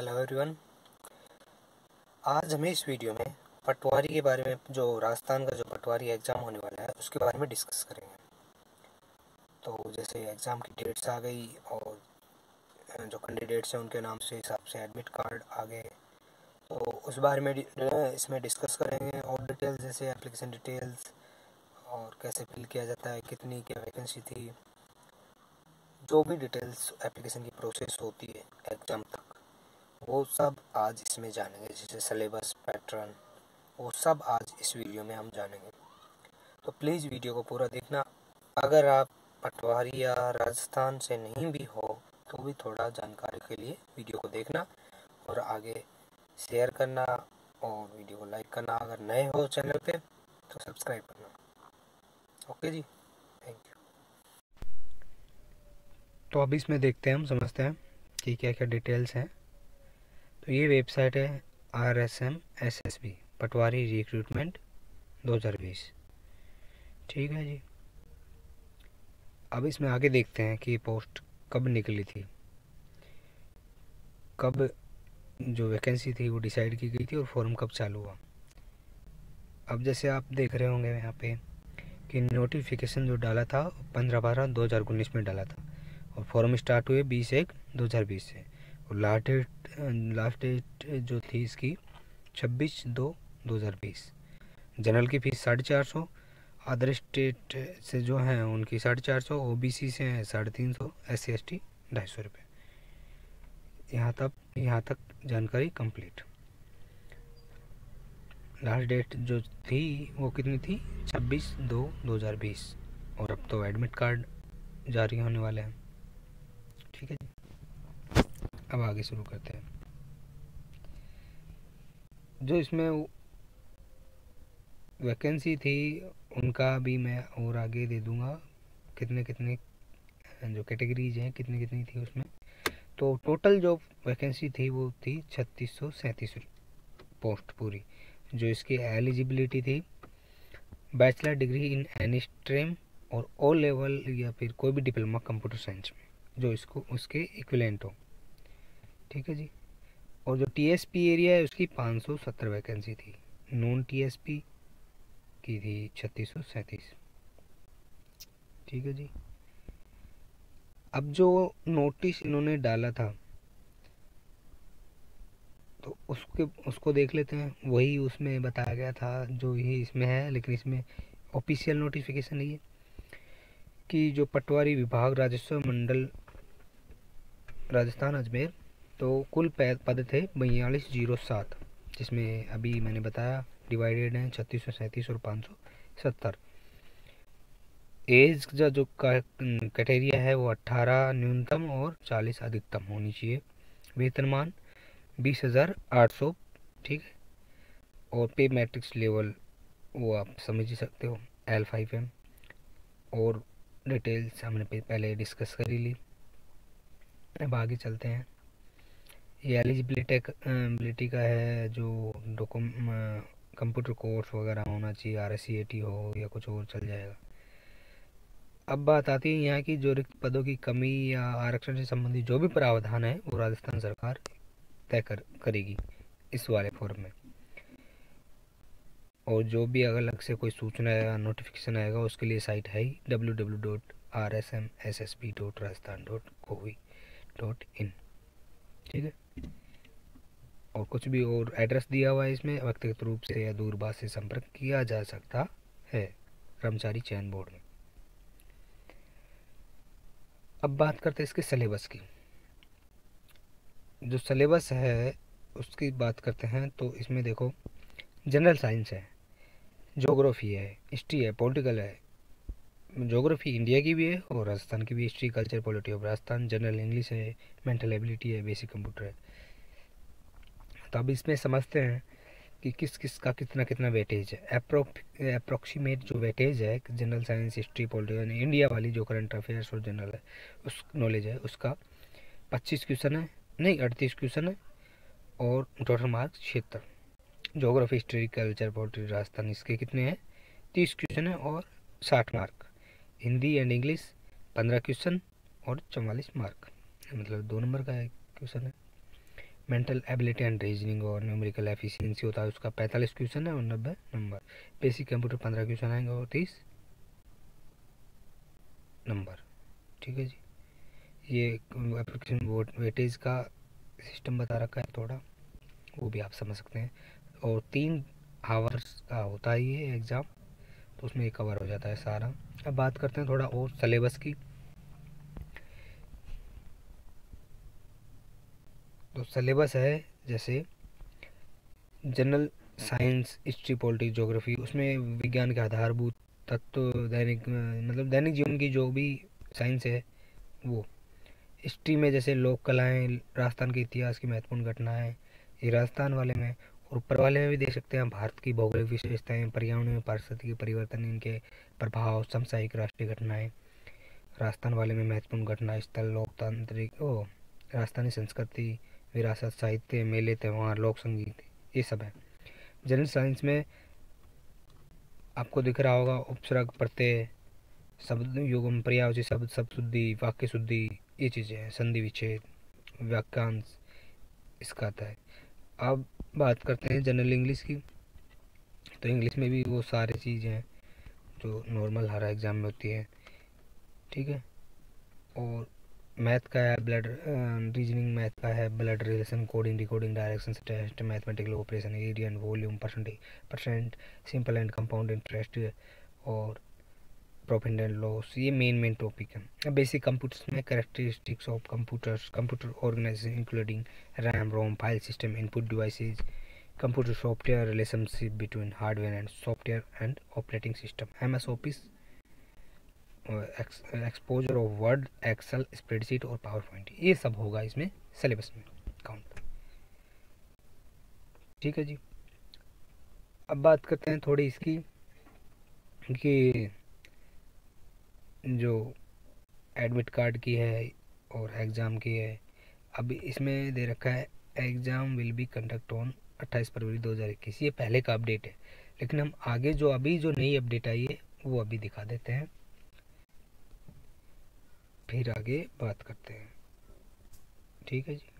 Hello everyone आज हमें इस वीडियो में पटवारी के बारे में जो राजस्थान का जो पटवारी एग्ज़ाम होने वाला है, उसके बारे में डिस्कस करेंगे। तो जैसे एग्ज़ाम की डेट्स आ गई और जो कैंडिडेट्स हैं, उनके नाम से हिसाब से एडमिट कार्ड आ गए। तो उस बारे में इसमें डिस्कस करेंगे और डिटेल्स जैसे एप्लीकेशन डिटेल्स और कैसे फिल किया जाता है, कितनी क्या वैकेंसी थी, जो भी डिटेल्स एप्लीकेशन की प्रोसेस होती है एग्ज़ाम तक। वो सब आज इसमें जानेंगे, जैसे सिलेबस पैटर्न वो सब आज इस वीडियो में हम जानेंगे। तो प्लीज़ वीडियो को पूरा देखना। अगर आप पटवारी या राजस्थान से नहीं भी हो तो भी थोड़ा जानकारी के लिए वीडियो को देखना और आगे शेयर करना और वीडियो को लाइक करना। अगर नए हो चैनल पे तो सब्सक्राइब करना। Okay ji? थैंक यू तो अब इसमें देखते हैं, हम समझते हैं कि क्या क्या डिटेल्स हैं। तो ये वेबसाइट है R S M S S B Patwari recruitment 2020 ठीक है जी। अब इसमें आगे देखते हैं कि पोस्ट कब निकली थी। कब जो वैकेंसी थी वो डिसाइड की गई थी और फॉर्म कब चालू हुआ। अब जैसे आप देख रहे होंगे यहाँ पे कि नोटिफिकेशन जो डाला था पंद्रह बारह दो हज़ार उन्नीस में डाला था और फॉर्म स्टार्ट हुए बीस एक दो हज़ार बीस से। और लास्ट डेट लास्ट डेट जो थी इसकी, छब्बीस दो दो हज़ार बीस। जनरल की फ़ीस साढ़े चार सौ, अदर स्टेट से जो हैं उनकी साढ़े चार सौ ओ बी सी से हैं साढ़े तीन सौ एस सी एस टी ढाई सौ रुपये यहाँ तक यहाँ तक जानकारी कंप्लीट। लास्ट डेट जो थी, वो कितनी थी? छब्बीस दो दो हज़ार बीस। और अब तो एडमिट कार्ड जारी होने वाले हैं। ठीक है जी। अब आगे शुरू करते हैं। जो इसमें वैकेंसी थी, उनका भी मैं और आगे दे दूँगा। कितने कितने, जो कैटेगरीज हैं, कितनी कितनी थी उसमें। तो टोटल जो वैकेंसी थी, वो थी छत्तीस सौ सैंतीस पोस्ट पूरी, जो इसकी एलिजिबिलिटी थी। Bachelor degree in any stream और ओ लेवल या फिर कोई भी डिप्लोमा कंप्यूटर साइंस में, जो इसको, उसके इक्विलेंट हो। ठीक है जी। और जो टीएसपी एरिया है, उसकी 570 वैकेंसी थी। नॉन टीएसपी की थी छत्तीस ठीक है जी। अब जो नोटिस इन्होंने डाला था तो उसके, उसको देख लेते हैं। वही उसमें बताया गया था, जो ये इसमें है, लेकिन इसमें ऑफिशियल नोटिफिकेशन नहीं है कि जो पटवारी विभाग राजस्व मंडल, राजस्थान अजमेर तो कुल पद थे बयालीस ज़ीरो सात, जिसमें अभी मैंने बताया डिवाइडेड हैं छत्तीस सौ सैंतीस और पाँच सौ सत्तर। एज का जो कैटेरिया है वो अट्ठारह न्यूनतम और चालीस अधिकतम होनी चाहिए। वेतनमान बीस हज़ार आठ सौ, ठीक है? और पे मैट्रिक्स लेवल वो आप समझ ही सकते हो एल फाइव एम और डिटेल्स हमने पहले डिस्कस कर ही ली। अब आगे चलते हैं। ये एलिजिबिलिटी का है जो डॉक्यूम कंप्यूटर कोर्स वगैरह होना चाहिए आर एस हो या कुछ और चल जाएगा। अब बात आती है यहाँ की जो रिक्त पदों की कमी या आरक्षण से संबंधित जो भी प्रावधान है, वो राजस्थान सरकार तय कर, करेगी इस वाले फॉर्म में। और जो भी अगर अलग से कोई सूचना या नोटिफिकेशन आएगा, उसके लिए साइट है ही W W dot R S M S S P dot Rajasthan dot gov dot in ठीक है? और कुछ भी और एड्रेस दिया हुआ है इसमें, व्यक्तिगत रूप से या दूरभाष से संपर्क किया जा सकता है, कर्मचारी चयन बोर्ड में। अब बात करते हैं इसके सिलेबस की। जो सिलेबस है, उसकी बात करते हैं तो इसमें देखो जनरल साइंस है जोग्राफी है हिस्ट्री है पॉलिटिकल है जोग्राफी इंडिया की भी है और राजस्थान की भी history culture polity of Rajasthan general English है मेंटल एबिलिटी है बेसिक कंप्यूटर है। तो अब इसमें समझते हैं कि किस किस का कितना कितना वेटेज है। अप्रोक्सीमेट जो वेटेज है जनरल साइंस हिस्ट्री पॉलिटी यानी इंडिया वाली जो करंट अफेयर्स और जनरल है, उस नॉलेज है, उसका पच्चीस क्वेश्चन है, नहीं, अड़तीस क्वेश्चन है और टोटल मार्क्स छिहत्तर। Geography history culture polity Rajasthan इसके कितने हैं? तीस क्वेश्चन है और साठ मार्क हिंदी एंड इंग्लिश पंद्रह क्वेश्चन और चवालीस मार्क मतलब दो नंबर का क्वेश्चन है. मेंटल एबिलिटी एंड रीजनिंग और न्यूमेरिकल एफिशिएंसी होता है उसका पैंतालीस क्वेश्चन है और नब्बे नंबर बेसिक कंप्यूटर पंद्रह क्वेश्चन आएँगे और तीस नंबर ठीक है जी? ये एप्लीकेशन वोट वेटेज का सिस्टम बता रखा है थोड़ा. वो भी आप समझ सकते हैं. और तीन आवर्स का होता है ये एग्ज़ाम तो उसमें ये कवर हो जाता है सारा। अब बात करते हैं थोड़ा और सलेबस की। तो सलेबस है जैसे general science history politics geography उसमें विज्ञान के आधारभूत तत्व, दैनिक मतलब दैनिक जीवन की जो भी साइंस है, वो। हिस्ट्री में जैसे लोक कलाएँ, राजस्थान के इतिहास की महत्वपूर्ण घटनाएँ, ये राजस्थान वाले में और ऊपर वाले में भी देख सकते हैं, भारत की भौगोलिक विशेषताएँ पर्यावरण में पारिस्थितिक परिवर्तन, इनके प्रभाव समसायिक राष्ट्रीय घटनाएँ, राजस्थान वाले में महत्वपूर्ण घटना स्थल, लोकतांत्रिक, ओ, राजस्थानी संस्कृति, विरासत, साहित्य, मेले, त्यौहार, लोक संगीत, ये सब है। जनरल साइंस में आपको दिख रहा होगा, उपसर्ग, प्रत्यय, शब्द, युगम पर्यावची शब्द शब्द शुद्धि वाक्य शुद्धि ये चीज़ें हैं संधि विच्छेद वाक्यांश इसका आता है अब बात करते हैं जनरल इंग्लिश की तो इंग्लिश में भी वो सारी चीज़ें हैं जो नॉर्मल हर एग्ज़ाम में होती है, ठीक है? और मैथ का है ब्लड रीजनिंग मैथ का है blood relation coding decoding direction test mathematical operation area and volume percentage percent simple and compound interest और प्रॉफिट एंड लॉस ये मेन मेन टॉपिक है। अब बेसिक कंप्यूटर्स में characteristics of computers computer organisation including RAM ROM file system input devices computer software relationship between hardware and software and operating system M S Office exposure of Word Excel spreadsheet और PowerPoint ये सब होगा इसमें syllabus में। Count ठीक है जी। अब बात करते हैं थोड़ी इसकी कि जो एडमिट कार्ड की है और एग्ज़ाम की है अभी इसमें दे रखा है exam will be conduct on अट्ठाईस फरवरी दो हज़ार इक्कीस। ये पहले का अपडेट है, लेकिन हम आगे जो अभी जो नई अपडेट आई है, वो अभी दिखा देते हैं। फिर आगे बात करते हैं। ठीक है जी।